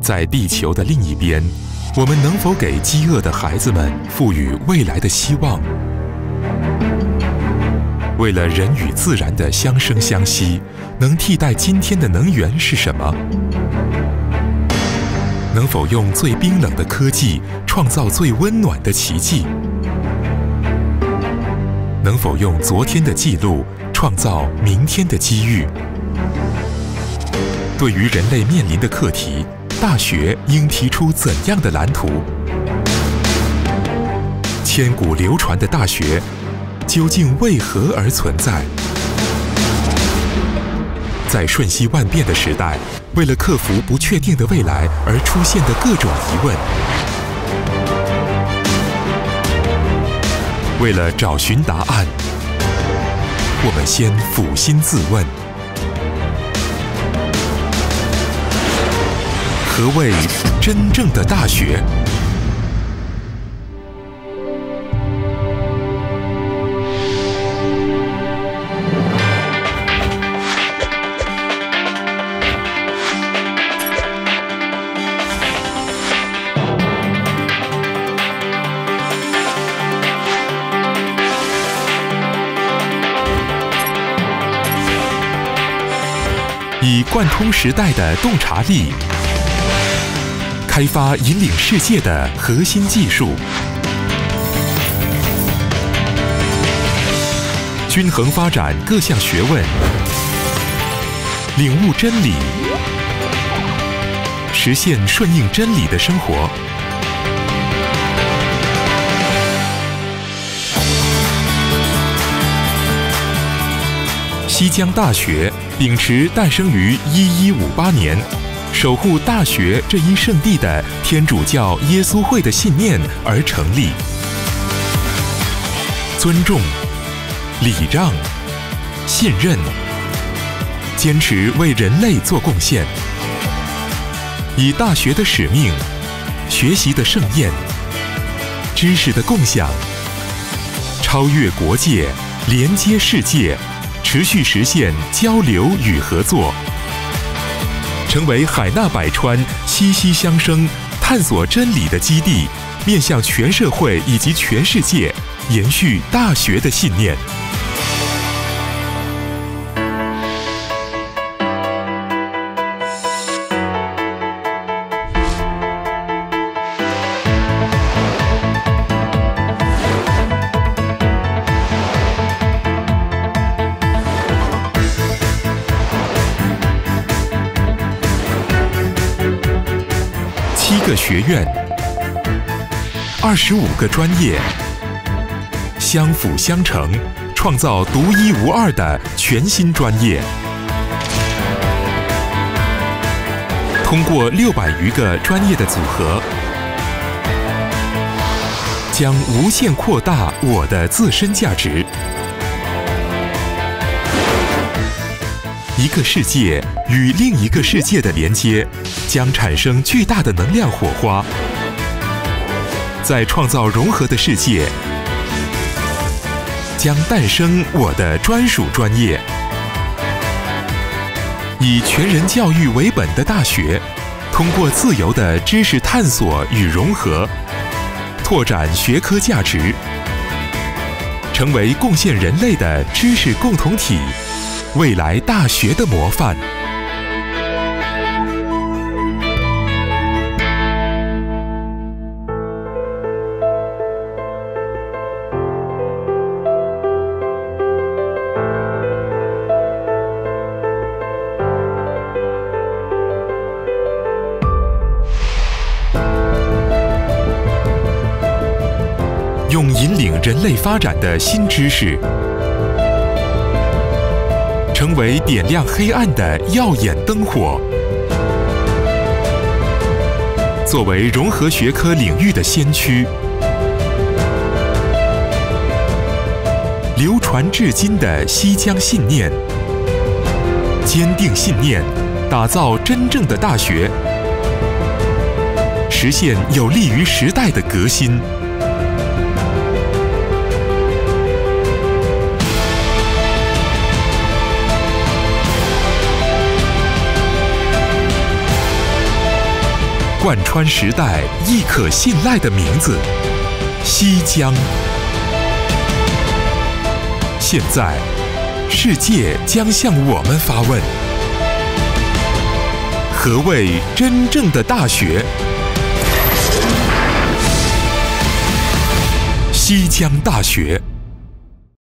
在地球的另一边，我们能否给饥饿的孩子们赋予未来的希望？为了人与自然的相生相息，能替代今天的能源是什么？能否用最冰冷的科技创造最温暖的奇迹？能否用昨天的记录创造明天的机遇？对于人类面临的课题，大学应提出怎样的蓝图？千古流传的大学，究竟为何而存在？在瞬息万变的时代，为了克服不确定的未来而出现的各种疑问，为了找寻答案，我们先抚心自问：何谓真正的大学？以贯通时代的洞察力，开发引领世界的核心技术，均衡发展各项学问，领悟真理，实现顺应真理的生活。西江大学秉持诞生于一一五八年，守护大学这一圣地的天主教耶稣会的信念而成立。尊重、礼让、信任，坚持为人类做贡献，以大学的使命、学习的盛宴、知识的共享，超越国界，连接世界。持续实现交流与合作，成为海纳百川、息息相生、探索真理的基地，面向全社会以及全世界，延续大学的信念。七个学院，二十五个专业，相辅相成，创造独一无二的全新专业。通过六百余个专业的组合，将无限扩大我的自身价值。一个世界与另一个世界的连接，将产生巨大的能量火花。在创造融合的世界，将诞生我的专属专业。以全人教育为本的大学，通过自由的知识探索与融合，拓展学科价值，成为贡献人类的知识共同体。未来大学的模范。用引领人类发展的新知识。成为点亮黑暗的耀眼灯火，作为融合学科领域的先驱，流传至今的西江信念，坚定信念，打造真正的大学，实现有利于时代的革新。贯穿时代亦可信赖的名字——西江。现在，世界将向我们发问：何谓真正的大学？西江大学。